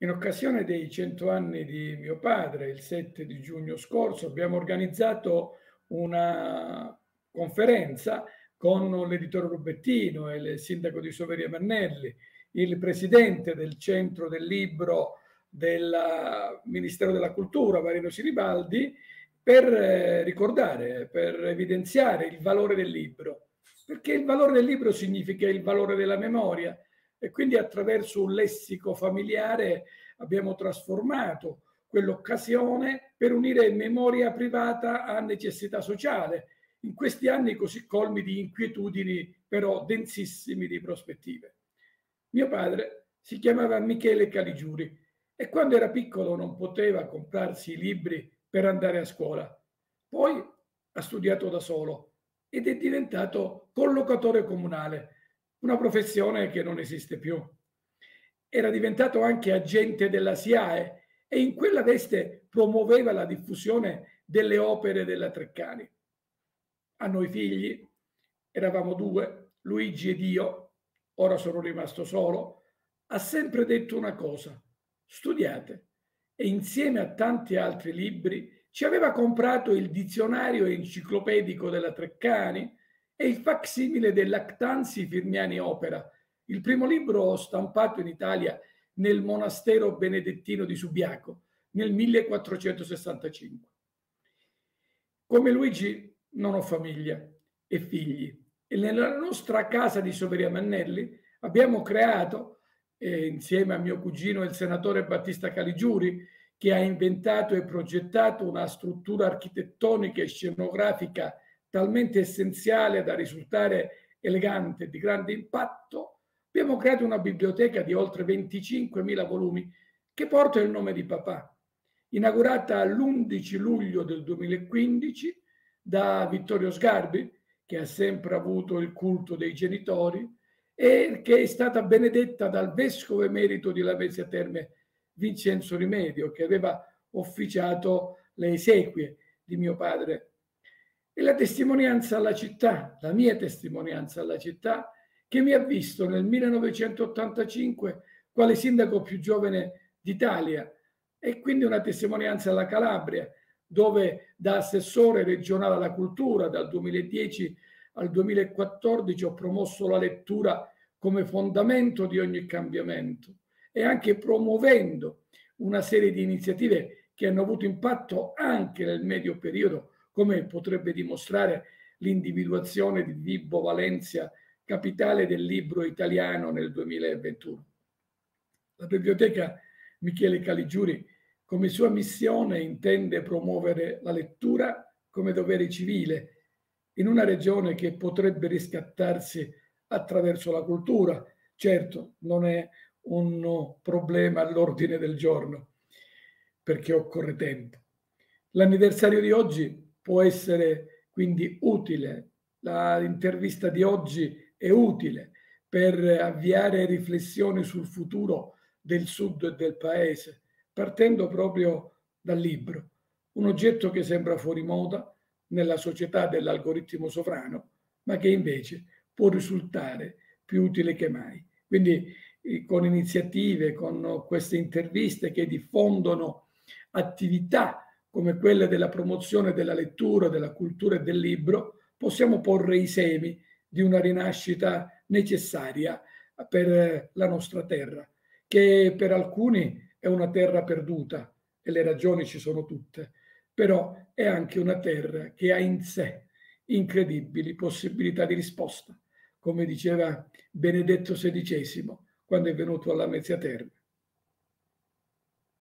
In occasione dei cento anni di mio padre, il 7 di giugno scorso, abbiamo organizzato una conferenza con l'editore Rubettino e il sindaco di Soveria Mannelli, il presidente del centro del libro del Ministero della Cultura, Marino Siribaldi, per eh, ricordare, per evidenziare il valore del libro, perché il valore del libro significa il valore della memoria, e quindi attraverso un lessico familiare abbiamo trasformato quell'occasione per unire memoria privata a necessità sociale in questi anni così colmi di inquietudini però densissimi di prospettive. Mio padre si chiamava Michele Caligiuri e quando era piccolo non poteva comprarsi i libri per andare a scuola. Poi ha studiato da solo ed è diventato collocatore comunale una professione che non esiste più. Era diventato anche agente della SIAE e in quella veste promuoveva la diffusione delle opere della Treccani. A noi figli, eravamo due, Luigi ed io, ora sono rimasto solo, ha sempre detto una cosa, studiate. E insieme a tanti altri libri ci aveva comprato il dizionario enciclopedico della Treccani, è il facsimile dell'Actanzi Firmiani Opera, il primo libro stampato in Italia nel monastero benedettino di Subiaco nel 1465. Come Luigi non ho famiglia e figli e nella nostra casa di Soveria Mannelli abbiamo creato, eh, insieme a mio cugino il senatore Battista Caligiuri, che ha inventato e progettato una struttura architettonica e scenografica talmente essenziale da risultare elegante e di grande impatto, abbiamo creato una biblioteca di oltre 25.000 volumi che porta il nome di papà, inaugurata l'11 luglio del 2015 da Vittorio Sgarbi, che ha sempre avuto il culto dei genitori, e che è stata benedetta dal vescovo emerito di Lamezia Terme Vincenzo Rimedio, che aveva officiato le esequie di mio padre e la testimonianza alla città, la mia testimonianza alla città, che mi ha visto nel 1985 quale sindaco più giovane d'Italia. E quindi una testimonianza alla Calabria, dove da assessore regionale alla cultura dal 2010 al 2014 ho promosso la lettura come fondamento di ogni cambiamento e anche promuovendo una serie di iniziative che hanno avuto impatto anche nel medio periodo come potrebbe dimostrare l'individuazione di Vibo Valencia, capitale del libro italiano nel 2021. La biblioteca Michele Caligiuri, come sua missione, intende promuovere la lettura come dovere civile in una regione che potrebbe riscattarsi attraverso la cultura. Certo, non è un problema all'ordine del giorno, perché occorre tempo. L'anniversario di oggi può essere quindi utile. L'intervista di oggi è utile per avviare riflessioni sul futuro del sud e del paese, partendo proprio dal libro, un oggetto che sembra fuori moda nella società dell'algoritmo sovrano, ma che invece può risultare più utile che mai. Quindi con iniziative, con queste interviste che diffondono attività come quelle della promozione della lettura, della cultura e del libro, possiamo porre i semi di una rinascita necessaria per la nostra terra, che per alcuni è una terra perduta e le ragioni ci sono tutte, però è anche una terra che ha in sé incredibili possibilità di risposta, come diceva Benedetto XVI quando è venuto alla Mezzia Terra.